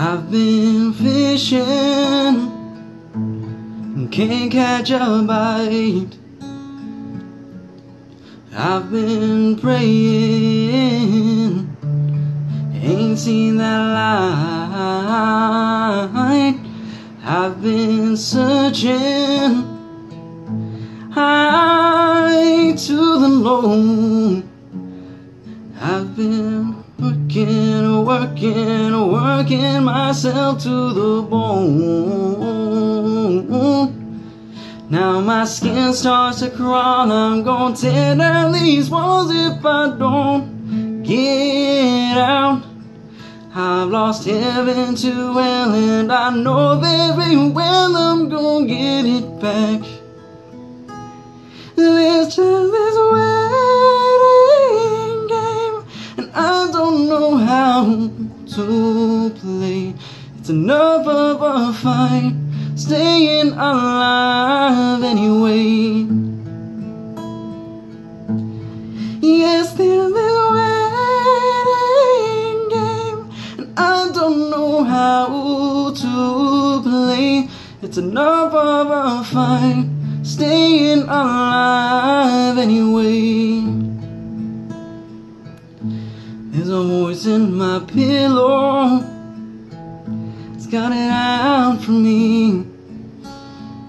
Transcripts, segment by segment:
I've been fishing and can't catch a bite. I've been praying, ain't seen that light. I've been searching high to the low. I've been working, working, working myself to the bone. Now my skin starts to crawl. I'm gonna tear down these walls if I don't get out. I've lost heaven to hell, and I know very well I'm gonna get it back. How to play. It's enough of a fight, staying alive anyway. Yes, there's this waiting game, and I don't know how to play. It's enough of a fight, staying alive anyway. There's a voice in my pillow. It's got it out for me.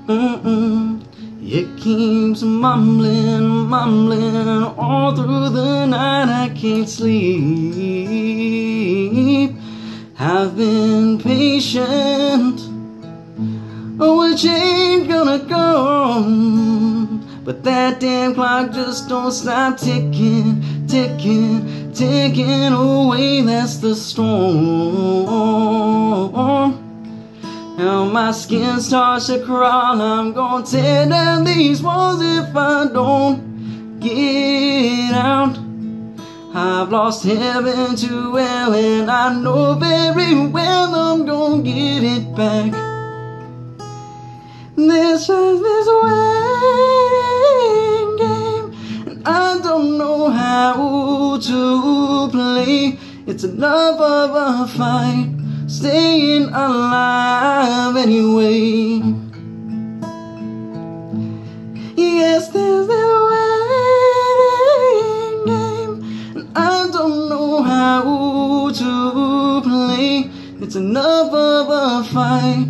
Mm-mm. It keeps mumbling, mumbling all through the night. I can't sleep. I've been patient, oh, which ain't gonna go. But that damn clock just don't stop ticking, ticking, ticking away. That's the storm. Now my skin starts to crawl. I'm gonna tear down these walls if I don't get out. I've lost heaven to hell, and I know very well I'm gonna get it back. There's just this waiting It's enough of a fight, staying alive anyway. Yes, there's this waiting game, and I don't know how to play. It's enough of a fight,